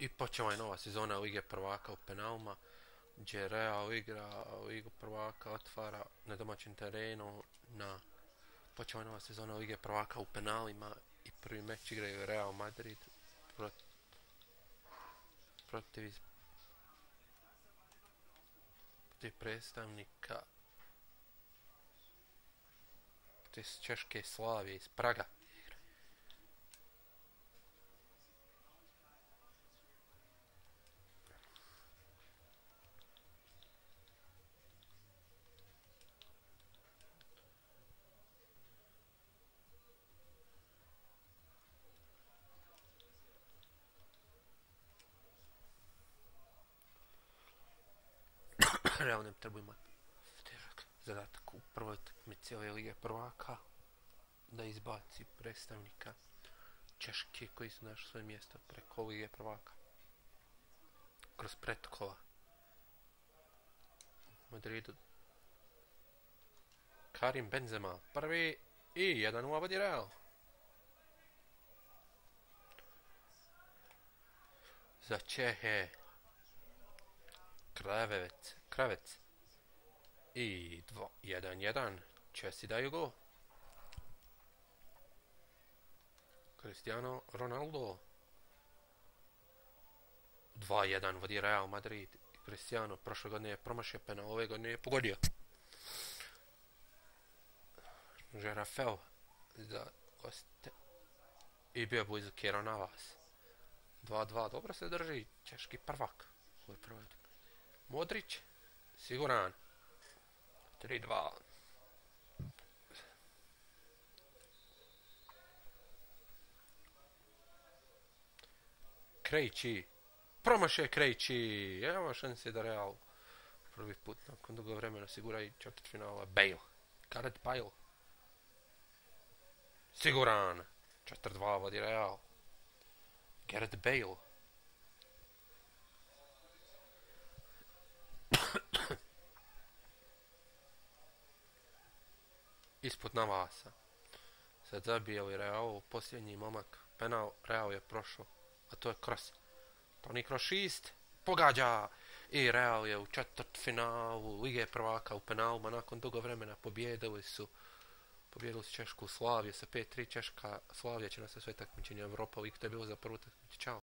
I počela je nova sezona Lige prvaka u penalima, gdje Real igra Ligu prvaka, otvara na domaćem terenu, na počela je nova sezona Lige prvaka u penalima i prvi meč igraju Real Madrid protiv protiv protiv predstavnika protiv Češke Slavije iz Praga. Realno ne treba imati težak zadatak u prvoj takmici ove lige prvaka da izbaci predstavnika Češke koji su našli svoje mjesto preko lige prvaka. Kroz pretkola u Madridu. Karim Benzema prvi i jedan u Abadi Real. Za Čehe. Krajevec. Kravec. I 1-1. Česi daju go. Cristiano Ronaldo. 2-1 vodi Real Madrid. Cristiano prošle godine je promašio penal, ove godine je pogodio. Žerafel za goste. I bio blizu Kjera Navas. 2-2, dobro se drži, češki prvak. Modrić. Siguran. 3-2. Krejči. Promaše Krejči. Evo šanse da Real prvi put nakon dugo vremena sigura i četvrt finala. Bale. Gareth Bale. Siguran. 4-2 vodi Real. Gareth Bale. Ispod Navasa. Se zabijao i Real posljednji momak. Penal Real je prošao. A to je Kroos. Toni Krošist. Pogađa. I Real je u četvrt finalu Lige prvaka u penalima. Nakon dugo vremena pobjedili su pobjedili su Češku Slavije sa 5-3 Češka Slavija će na sve takmičenje Evropa. Lig to je bilo za prvu takmičenje. Ćao.